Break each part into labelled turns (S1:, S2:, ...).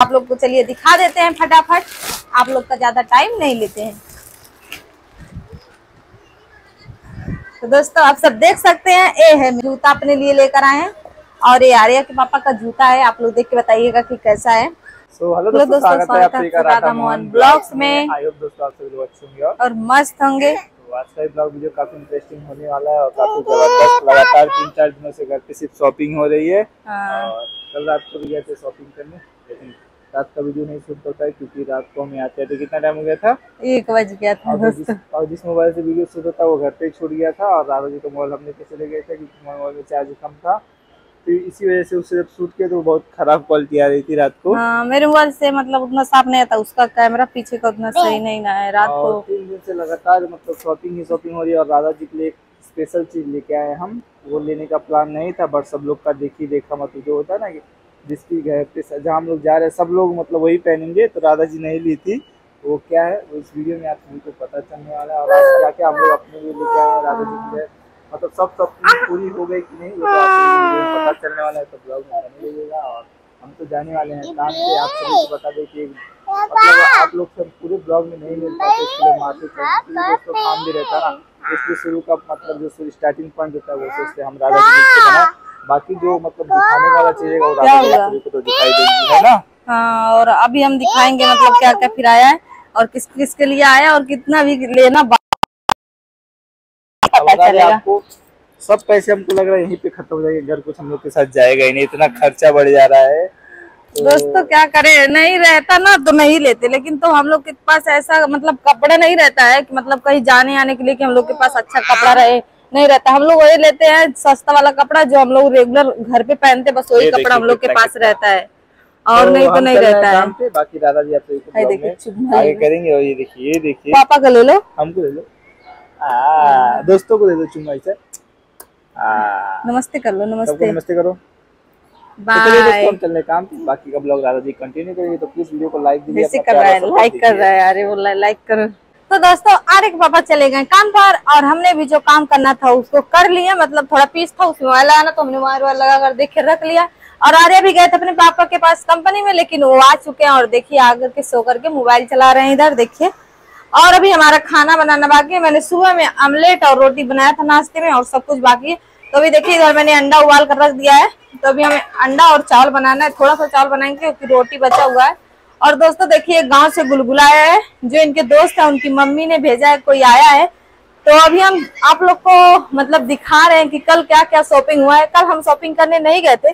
S1: आप लोग को चलिए दिखा देते हैं फटाफट। आप लोग का ज़्यादा टाइम नहीं लेते हैं। तो दोस्तों आप सब देख सकते हैं ये है जूता अपने लिए लेकर आए हैं। और ये आर्या के पापा का जूता है आप लोग देख के बताइएगा कि कैसा है।
S2: हेलो
S1: हेलो
S2: दोस्तों
S1: दोस्तों,
S2: स्वागत है आपका राधा मोहन ब्लॉग्स में। आई होप दोस्तों आप सभी लोग अच्छे होंगे। और
S1: मस्त होंगे।
S2: तो आज का ब्लॉग वीडियो काफ़ी इंटरेस्टिंग होने वाला है और काफ़ी ज़बरदस्त लगातार तीन चार दिनों से घर पे सिर्फ़ शॉपिंग हो रही है।
S1: हाँ,
S2: और कल रात को भी गए थे शॉपिंग करने लेकिन रात का वीडियो नहीं शूट होता है क्योंकि रात को हमें आते थे। कितना टाइम हो गया था?
S1: एक बज गया था
S2: और जिस और जिस मोबाइल से वीडियो शूट होता वो घर पे ही छूट गया था और राधा जी का मोबाइल हम लेके चले गए थे क्योंकि मोबाइल में चार्ज कम था। तो इसी वजह से उससे जब शूट किया तो बहुत खराब क्वालिटी आ रही थी रात को।
S1: हाँ मेरे मोबाइल से मतलब उतना साफ़ नहीं आता उसका कैमरा पीछे का उतना सही नहीं ना है रात को।
S2: तीन दिन से लगातार मतलब शॉपिंग ही शॉपिंग हो रही है और राधा जी के लिए स्पेशल चीज़ लेके आए हम। वो लेने का प्लान नहीं था बट सब लोग का देखी देखा मतलब जो होता है ना कि जिसकी घर पे जहाँ हम लोग जा रहे हैं, सब लोग मतलब वही पहनेंगे। तो राधा जी नहीं ली थी। वो क्या है, वो इस वीडियो में आप सभी को पता चलने वाला है। और क्या क्या हम लोग अपने लिए लेके आए राधा जी के मतलब सब शॉपिंग पूरी हो गई कि नहीं, वो तो को पता चलने वाला है तो ब्लॉग में बने और हम तो जाने वाले हैं, काम पे। आप सभी को बता दें कि मतलब आप लोग सब पूरे ब्लॉग में नहीं मिल पाते, इसलिए माफ़ी दोस्तों काम भी रहता ना इसलिए शुरू का मतलब जो शुरू स्टार्टिंग पॉइंट होता है, वो सोचते हम राधा जी से बना। बाकी जो मतलब दिखाने वाला चीज़ है वो राधा जी
S1: क्या
S2: सभी को तो दिखाई देगी है ना?
S1: हाँ और अभी हम दिखाएँगे मतलब क्या क्या फिर आया है और किस किस के लिए आया और कितना भी लेना पता चलेगा।
S2: आपको सब पैसे हमको लग रहा है यहीं पे खत्म हो जाएगा घर कुछ हम लोग के साथ जाएगा ही नहीं इतना खर्चा बढ़ जा रहा है। तो
S1: दोस्तों क्या करे नहीं रहता ना तो नहीं लेते लेकिन तो हम लोग के पास ऐसा मतलब कपड़ा नहीं रहता है कि मतलब कहीं जाने आने के लिए कि हम लोग के पास अच्छा कपड़ा रहे। नहीं रहता। हम लोग वही लेते हैं सस्ता वाला कपड़ा जो हम लोग रेगुलर घर पे पहनते बस वही कपड़ा हम लोग के पास रहता है। और नहीं तो नहीं
S2: चल रहे हैं
S1: रहता है।
S2: बाकी दादा जी आप
S1: देखिए,
S2: आगे करेंगे और ये देखिए ये देखिए।
S1: पापा का ले लो।
S2: हमको ले लो। आ, दोस्तों को दे दो चुम्मा इसे।
S1: नमस्ते कर लो नमस्ते।
S2: नमस्ते करो। तो
S1: बाय
S2: दोस्तों हम चल रहे हैं काम बाकी का ब्लॉग राधा जी कंटिन्यू करेंगे तो प्लीज़ वीडियो को लाइक दीजिए
S1: कर रहा है लाइक कर रहा है अरे वो लाइक करो। तो दोस्तों आर्य के पापा चले गए काम पर और हमने भी जो काम करना था उसको कर लिया। मतलब थोड़ा पीस था, उसमें मोबाइल लगाना तो हमने मोबाइल वाइल लगा कर देखे रख लिया। और आर्य भी गए थे अपने पापा के पास कंपनी में, लेकिन वो आ चुके हैं और देखिए आकर के सो करके मोबाइल चला रहे हैं इधर, देखिए। और अभी हमारा खाना बनाना बाकी है। मैंने सुबह में ऑमलेट और रोटी बनाया था नाश्ते में और सब कुछ बाकी है। तो अभी देखिए, इधर मैंने अंडा उबाल कर रख दिया है। तो अभी हमें अंडा और चावल बनाना है थोड़ा सा चावल बनाएँगे, क्योंकि रोटी बचा हुआ है। और दोस्तों देखिए, गाँव से गुलगुला आया है, जो इनके दोस्त है, उनकी मम्मी ने भेजा है, कोई आया है। तो अभी हम आप लोग को मतलब दिखा रहे हैं कि कल क्या क्या शॉपिंग हुआ है। कल हम शॉपिंग करने नहीं गए थे।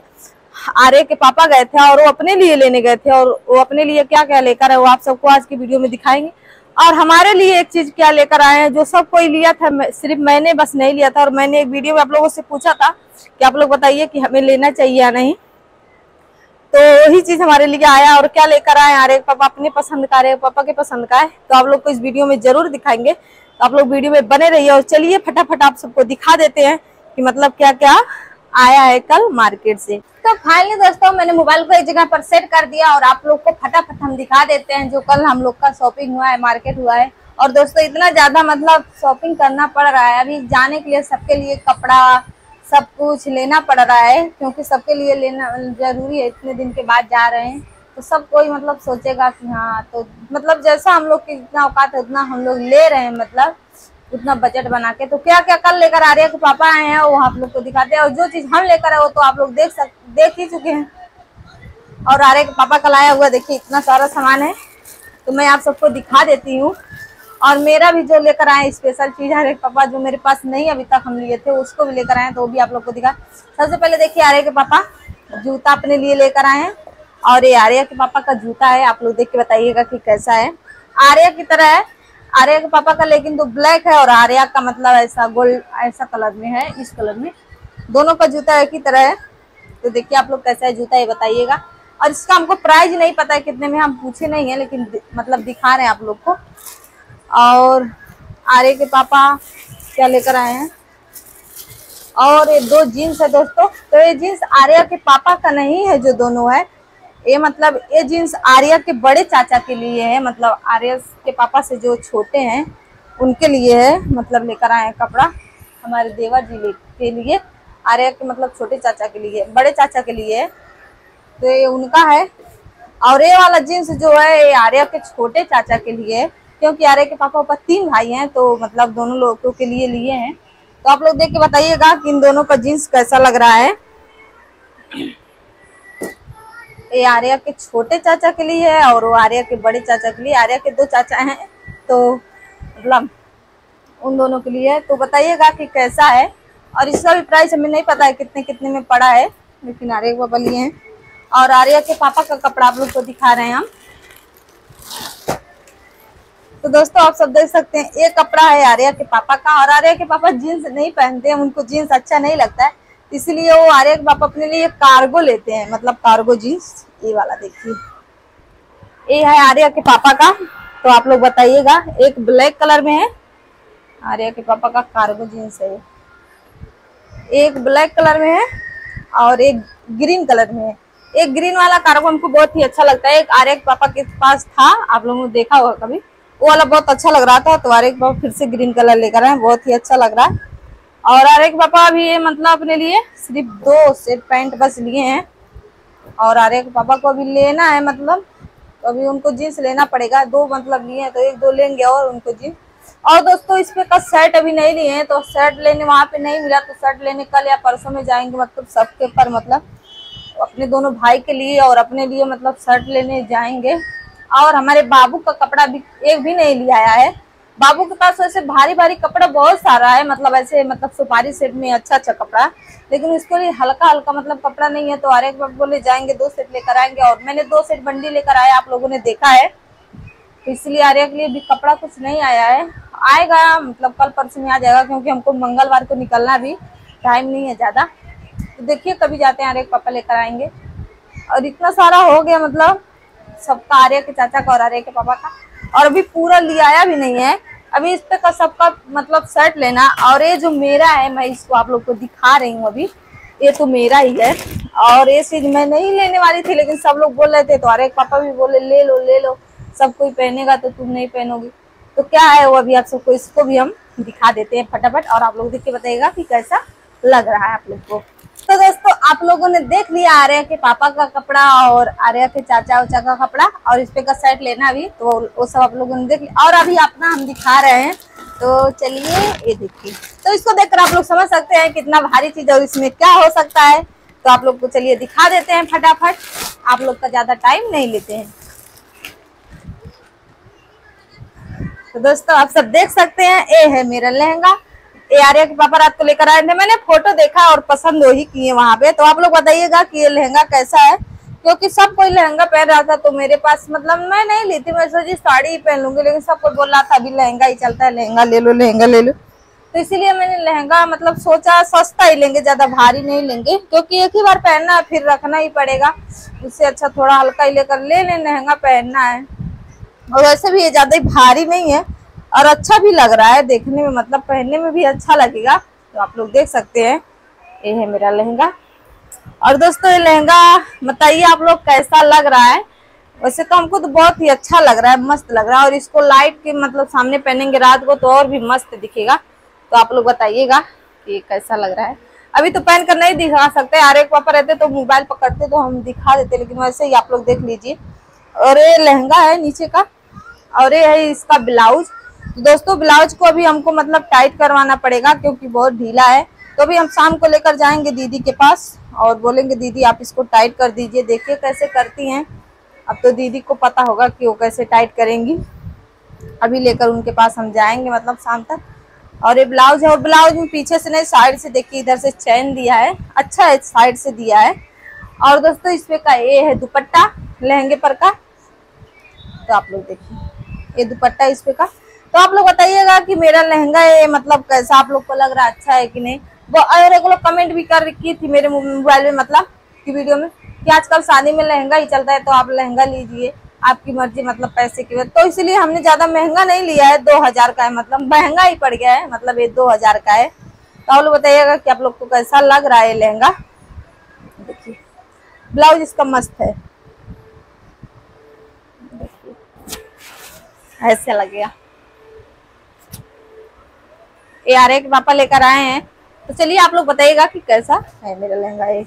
S1: आर्य के पापा गए थे और वो अपने लिए लेने गए थे और वो अपने लिए क्या क्या लेकर आए, वो आप सबको आज की वीडियो में दिखाएँगे। और हमारे लिए एक चीज़ क्या लेकर आए हैं, जो सब कोई लिया था, मैं- सिर्फ़ मैंने बस नहीं लिया था और मैंने एक वीडियो में आप लोगों से पूछा था कि आप लोग बताइए कि हमें लेना चाहिए या नहीं। तो वही चीज़ हमारे लिए आया और क्या लेकर आए के पापा अपने पसंद का के पापा के पसंद का है। तो आप लोग को इस वीडियो में ज़रूर दिखाएँगे। तो आप लोग वीडियो में बने रहिए और चलिए फटाफट आप सबको दिखा देते हैं कि मतलब क्या क्या आया है कल मार्केट से। तो फाइनली दोस्तों, मैंने मोबाइल को एक जगह पर सेट कर दिया और आप लोग को फटाफट हम दिखा देते हैं जो कल हम लोग का शॉपिंग हुआ है मार्केट हुआ है। और दोस्तों, इतना ज़्यादा मतलब शॉपिंग करना पड़ रहा है। अभी जाने के लिए सबके लिए कपड़ा सब कुछ लेना पड़ रहा है, क्योंकि सबके लिए लेना ज़रूरी है। इतने दिन के बाद जा रहे हैं तो सब कोई मतलब सोचेगा कि हाँ तो मतलब जैसा हम लोग की जितना औकात है, उतना हम लोग ले रहे हैं मतलब उतना बजट बना के। तो क्या क्या कल लेकर आ रहे हैं कि पापा आए हैं, वो आप लोग को दिखाते हैं, और जो चीज़ हम लेकर आए, वो तो आप लोग देख सक, देख ही चुके हैं। और आ रहे पापा कल आया हुआ, देखिए इतना सारा सामान है तो मैं आप सबको दिखा देती हूँ। और मेरा भी जो लेकर आए स्पेशल चीज़ है पापा, जो मेरे पास नहीं अभी तक हम लिए थे, उसको भी लेकर आए तो वो भी आप लोग को दिखा। सबसे पहले देखिए आर्य के पापा, जूता अपने लिए लेकर आए हैं। और ये आर्य के पापा का जूता है, आप लोग देख के बताइएगा कि कैसा है। आर्य की तरह है, आर्य के पापा का लेकिन तो ब्लैक है और आर्या का मतलब ऐसा गोल्ड ऐसा कलर में है, इस कलर में। दोनों का जूता एक ही तरह है। तो देखिए आप लोग कैसा है जूता, ये बताइएगा। और इसका हमको प्राइस नहीं पता है कितने में, हम पूछे नहीं है, लेकिन मतलब दिखा रहे हैं आप लोग को। और आर्य के पापा क्या लेकर आए हैं? और ये दो जीन्स है दोस्तों तो ये जीन्स आर्या के पापा का नहीं है जो दोनों है। ये मतलब ये जीन्स आर्या के बड़े चाचा के लिए है मतलब आर्या के पापा से जो छोटे हैं, उनके लिए है मतलब लेकर आए हैं कपड़ा हमारे देवर जी के लिए। आर्या के मतलब छोटे चाचा के लिए, बड़े चाचा के लिए है। तो ये उनका है। और ये वाला जीन्स जो है, ये आर्या के छोटे चाचा के लिए क्योंकि आर्या के पापा ऊपर तीन भाई हैं तो मतलब दोनों लोगों के लिए लिए हैं। तो आप लोग देख के बताइएगा कि इन दोनों का जीन्स कैसा लग रहा है। ये आर्या के छोटे चाचा के लिए है और वो आर्या के बड़े चाचा के लिए। आर्या के दो चाचा हैं तो मतलब उन दोनों के लिए है। तो बताइएगा कि कैसा है। और इसका भी प्राइस हमें नहीं पता है कितने कितने में पड़ा है, लेकिन आर्या पापा लिए हैं। और आर्या के पापा का कपड़ा आप लोग को दिखा रहे हैं हम। तो दोस्तों, आप सब देख सकते हैं, ये कपड़ा है आर्या के पापा का और आर्या के पापा जीन्स नहीं पहनते हैं, उनको जीन्स अच्छा नहीं लगता है। इसलिए वो आर्या के पापा अपने लिए कार्गो लेते हैं मतलब कार्गो जीन्स, ये वाला देखिए। ये है आर्या के पापा का तो आप लोग बताइएगा, एक ब्लैक कलर में है, आर्या के पापा का कार्गो जीन्स है एक ब्लैक कलर में है और एक ग्रीन कलर में है। एक ग्रीन वाला कार्गो हमको बहुत ही अच्छा लगता है, एक आर्या के पापा के पास था, आप लोगों ने देखा होगा कभी। वो वाला बहुत अच्छा लग रहा था। तो के पापा फिर से ग्रीन कलर लेकर आए। बहुत ही अच्छा लग रहा है। और आर्या के पापा भी ये मतलब अपने लिए सिर्फ़ दो सेट पैंट बस लिए हैं। और आर्या के पापा को अभी लेना है मतलब। तो अभी उनको जीन्स लेना पड़ेगा। दो मतलब लिए हैं। तो एक दो लेंगे और उनको जीन्स और दोस्तों, इस पे का शर्ट अभी नहीं लिए हैं। तो शर्ट लेने वहाँ पे नहीं मिला। तो शर्ट लेने कल या परसों में जाएँगे मतलब सबके पर मतलब। अपने दोनों भाई के लिए और अपने लिए मतलब शर्ट लेने जाएँगे। और हमारे बाबू का कपड़ा भी एक भी नहीं लिया आया है। बाबू के पास वैसे भारी भारी कपड़ा बहुत सारा है मतलब ऐसे मतलब सुपारी सेट में अच्छा अच्छा कपड़ा। लेकिन उसके लिए हल्का हल्का मतलब कपड़ा नहीं है तो आर्य बाबू बोले, जाएँगे, दो सेट लेकर आएँगे। और मैंने दो सेट बंडी लेकर आया, आप लोगों ने देखा है। तो इसलिए आर्य के लिए भी कपड़ा कुछ नहीं आया है। आएगा मतलब कल परसों में आ जाएगा, क्योंकि हमको मंगलवार को निकलना भी टाइम नहीं है ज़्यादा। तो देखिए, कभी जाते हैं आर्य पापा लेकर आएँगे। और इतना सारा हो गया मतलब सबका आर्य के चाचा का और आर्य के पापा का, और अभी पूरा लिया आया भी नहीं है। अभी इस पे का सबका मतलब शर्ट लेना, और ये जो मेरा है, मैं इसको आप लोग को दिखा रही हूँ अभी, ये तो मेरा ही है। और ये चीज़ मैं नहीं लेने वाली थी, लेकिन सब लोग बोल रहे थे तो अरे पापा भी बोले, ले लो ले लो, सब कोई पहनेगा तो तुम नहीं पहनोगी। तो क्या है वो अभी आप सबको, इसको भी हम दिखा देते हैं फटाफट, और आप लोग देख के बताइएगा कि कैसा लग रहा है आप लोग को। तो दोस्तों, आप लोगों ने देख लिया आर्या के पापा का कपड़ा और आर्या के चाचा उचा का कपड़ा और इस पे का सेट लेना भी तो वो सब आप लोगों ने देख लिया। और अभी अपना हम दिखा रहे हैं तो चलिए ये देखिए। तो इसको देखकर आप लोग समझ सकते हैं कितना भारी चीज़ और इसमें क्या हो सकता है। तो आप लोग को चलिए दिखा देते हैं फटाफट। आप लोग का ज़्यादा टाइम नहीं लेते हैं। तो दोस्तों, आप सब देख सकते हैं ये है मेरा लहंगा। ये आर्या के पापा रात को लेकर आए थे। मैंने फ़ोटो देखा और पसंद वही किए वहाँ पे। तो आप लोग बताइएगा कि ये लहंगा कैसा है? क्योंकि सब कोई लहंगा पहन रहा था तो मेरे पास मतलब मैं नहीं ली थी। मैं सोची साड़ी ही पहन लूँगी, लेकिन सब कोई बोल रहा था, अभी लहंगा ही चलता है, लहंगा ले लो, लहंगा ले लो। तो इसीलिए मैंने लहंगा मतलब सोचा सस्ता ही लेंगे, ज़्यादा भारी नहीं लेंगे, क्योंकि एक ही बार पहनना है, फिर रखना ही पड़ेगा। उससे अच्छा थोड़ा हल्का ही लेकर ले लें, लहंगा पहनना है। और वैसे भी ये ज़्यादा भारी नहीं है। और अच्छा भी लग रहा है, देखने में मतलब पहनने में भी अच्छा लगेगा। तो आप लोग देख सकते हैं। ये है मेरा लहंगा। और दोस्तों, ये लहंगा बताइए आप लोग कैसा लग रहा है? वैसे तो हमको तो बहुत ही अच्छा लग रहा है, मस्त लग रहा है। और इसको लाइट के मतलब सामने पहनेंगे रात को तो और भी मस्त दिखेगा। तो आप लोग बताइएगा कि कैसा लग रहा है। अभी तो पहन कर नहीं दिखा सकते यार एक पापा रहते तो मोबाइल पकड़ते तो हम दिखा देते, लेकिन वैसे ही आप लोग देख लीजिए। और ये लहंगा है नीचे का, और ये है इसका ब्लाउज। दोस्तों, ब्लाउज को अभी हमको मतलब टाइट करवाना पड़ेगा क्योंकि बहुत ढीला है। तो अभी हम शाम को लेकर जाएँगे दीदी के पास और बोलेंगे, दीदी, आप इसको टाइट कर दीजिए, देखिए कैसे करती हैं। अब तो दीदी को पता होगा कि वो कैसे टाइट करेंगी। अभी लेकर उनके पास हम जाएँगे मतलब शाम तक। और ये ब्लाउज है, और ब्लाउज में पीछे से नहीं, साइड से देखिए, इधर से चैन दिया है। अच्छा है, साइड से दिया है। और दोस्तों इसमें का ये है दुपट्टा, लहंगे पर का। तो आप लोग देखिए, ये दुपट्टा इस पे का। तो आप लोग बताइएगा कि मेरा लहंगा है मतलब कैसा आप लोग को लग रहा अच्छा है कि नहीं? वो और एक लोग कमेंट भी कर की थी मेरे मोबाइल में मतलब की वीडियो में, कि आजकल शादी में लहंगा ही चलता है तो आप लहंगा लीजिए, आपकी मर्ज़ी मतलब पैसे की तो इसलिए हमने ज़्यादा महँगा नहीं लिया है, दो हज़ार का है मतलब महँगा ही पड़ गया है मतलब ये दो हज़ार का है। तो आप लोग बताइएगा कि आप लोग को कैसा लग रहा है लहंगा? देखिए, ब्लाउज इसका मस्त है। ऐसे लगेगा ये आर के पापा लेकर आए हैं। तो चलिए आप लोग बताइएगा कि कैसा है मेरा लहंगा ये।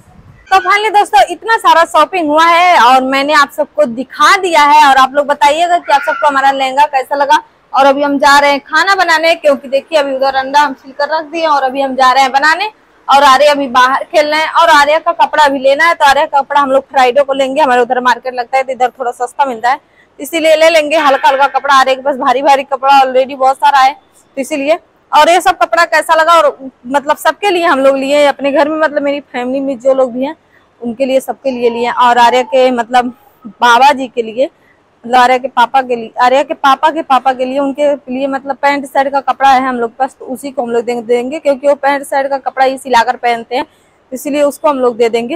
S1: तो फाइनली दोस्तों, इतना सारा शॉपिंग हुआ है और मैंने आप सबको दिखा दिया है और आप लोग बताइएगा कि आप सबको हमारा लहंगा कैसा लगा। और अभी हम जा रहे हैं खाना बनाने, क्योंकि देखिए अभी उधर अंडा हम सिल कर रख दिए और अभी हम जा रहे हैं बनाने। और आर्य अभी बाहर खेल रहे हैं और आर्य का कपड़ा भी लेना है तो आर्य का कपड़ा हम लोग फ्राइडे को लेंगे। हमारे उधर मार्केट लगता है तो इधर थोड़ा सस्ता मिलता है इसीलिए ले लेंगे। हल्का हल्का कपड़ा, आर्य के पास भारी भारी कपड़ा ऑलरेडी बहुत सारा है तो इसीलिए और ये सब कपड़ा कैसा लगा? और मतलब सबके लिए हम लोग लिए अपने घर में मतलब मेरी फैमिली में जो लोग भी हैं, उनके लिए सबके लिए लिए और आर्य के मतलब बाबा जी के लिए मतलब आर्या के पापा के लिए, आर्या के पापा के पापा के लिए उनके लिए मतलब पैंट शर्ट का कपड़ा है हम लोग पास तो उसी को हम लोग देंगे क्योंकि वो पैंट शर्ट का कपड़ा ही सिलाकर पहनते हैं इसीलिए उसको हम लोग दे देंगे।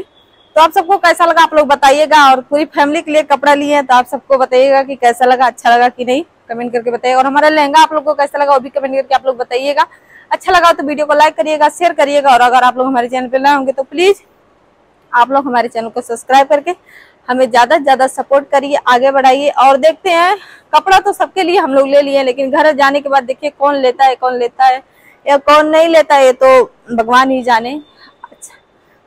S1: तो आप सबको कैसा लगा? आप लोग बताइएगा। और पूरी फैमिली के लिए कपड़ा लिए हैं तो आप सबको बताइएगा कि कैसा लगा अच्छा लगा कि नहीं। कमेंट करके बताइएगा और हमारा लहंगा आप लोग को कैसा लगा वो भी कमेंट करके आप लोग बताइएगा। अच्छा लगा तो वीडियो को लाइक करिएगा शेयर करिएगा, और अगर आप लोग हमारे चैनल पर नए होंगे तो प्लीज़ आप लोग हमारे चैनल को सब्सक्राइब करके हमें ज़्यादा से ज़्यादा सपोर्ट करिए, आगे बढ़ाइए। और देखते हैं, कपड़ा तो सबके लिए हम लोग ले लिए लेकिन घर जाने के बाद देखिए कौन लेता है, कौन लेता है, या कौन नहीं लेता है तो भगवान ही जाने। अच्छा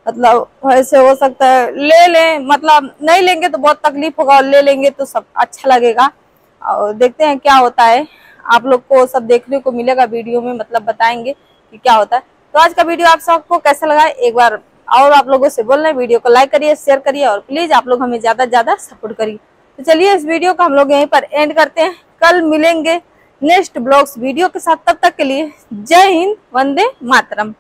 S1: मतलब वैसे हो सकता है, ले लें मतलब नहीं लेंगे तो बहुत तकलीफ़ होगा, और ले लेंगे तो सब अच्छा लगेगा। और देखते हैं क्या होता है। आप लोग को सब देखने को मिलेगा वीडियो में मतलब बताएँगे कि क्या होता है। तो आज का वीडियो आप सबको कैसा लगा, एक बार और आप लोगों से बोल रहे हैं। वीडियो को लाइक करिए, शेयर करिए और प्लीज़ आप लोग हमें ज़्यादा से ज़्यादा सपोर्ट करिए। तो चलिए इस वीडियो को हम लोग यहीं पर एंड करते हैं। कल मिलेंगे नेक्स्ट ब्लॉग्स वीडियो के साथ। तब तक के लिए जय हिंद, वंदे मातरम।